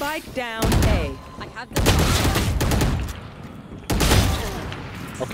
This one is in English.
Spike down A. I have the